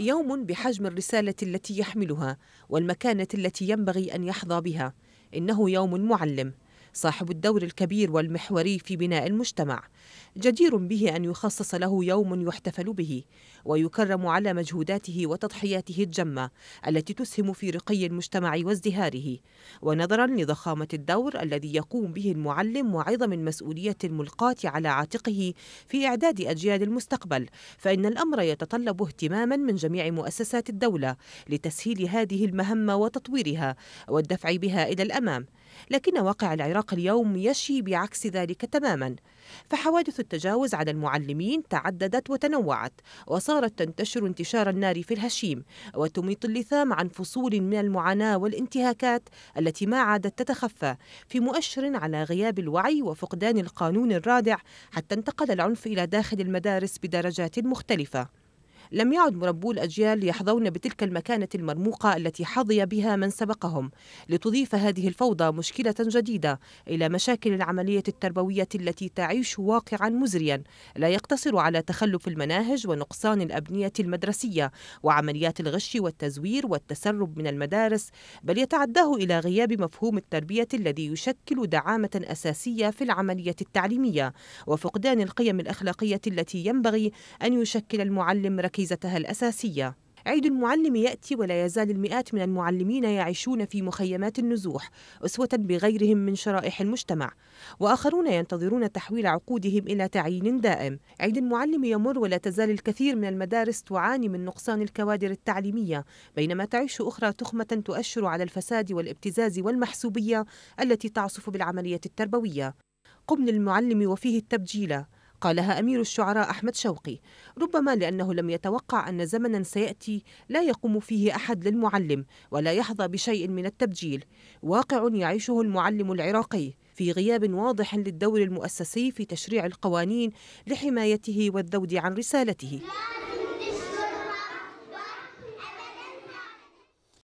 يوم بحجم الرسالة التي يحملها والمكانة التي ينبغي أن يحظى بها. إنه يوم معلم. صاحب الدور الكبير والمحوري في بناء المجتمع. جدير به أن يخصص له يوم يحتفل به ويكرم على مجهوداته وتضحياته الجمة التي تسهم في رقي المجتمع وازدهاره. ونظرا لضخامة الدور الذي يقوم به المعلم وعظم المسؤولية الملقاة على عاتقه في إعداد أجيال المستقبل فإن الأمر يتطلب اهتماما من جميع مؤسسات الدولة لتسهيل هذه المهمة وتطويرها والدفع بها إلى الأمام. لكن واقع العراق اليوم يشي بعكس ذلك تماما. فحوادث التجاوز على المعلمين تعددت وتنوعت وصارت تنتشر انتشار النار في الهشيم وتميط اللثام عن فصول من المعاناة والانتهاكات التي ما عادت تتخفى في مؤشر على غياب الوعي وفقدان القانون الرادع حتى انتقل العنف إلى داخل المدارس بدرجات مختلفة. لم يعد مربو الأجيال يحظون بتلك المكانة المرموقة التي حظي بها من سبقهم. لتضيف هذه الفوضى مشكلة جديدة إلى مشاكل العملية التربوية التي تعيش واقعا مزريا لا يقتصر على تخلف المناهج ونقصان الأبنية المدرسية وعمليات الغش والتزوير والتسرب من المدارس بل يتعداه إلى غياب مفهوم التربية الذي يشكل دعامة أساسية في العملية التعليمية وفقدان القيم الأخلاقية التي ينبغي أن يشكل المعلم ركيزة ركيزتها الأساسية. عيد المعلم يأتي ولا يزال المئات من المعلمين يعيشون في مخيمات النزوح أسوة بغيرهم من شرائح المجتمع. وآخرون ينتظرون تحويل عقودهم إلى تعيين دائم. عيد المعلم يمر ولا تزال الكثير من المدارس تعاني من نقصان الكوادر التعليمية بينما تعيش أخرى تخمة تؤشر على الفساد والابتزاز والمحسوبية التي تعصف بالعملية التربوية. قم للمعلم وفيه التبجيل. قالها أمير الشعراء أحمد شوقي ربما لأنه لم يتوقع أن زمنا سيأتي لا يقوم فيه أحد للمعلم ولا يحظى بشيء من التبجيل. واقع يعيشه المعلم العراقي في غياب واضح للدور المؤسسي في تشريع القوانين لحمايته والذود عن رسالته.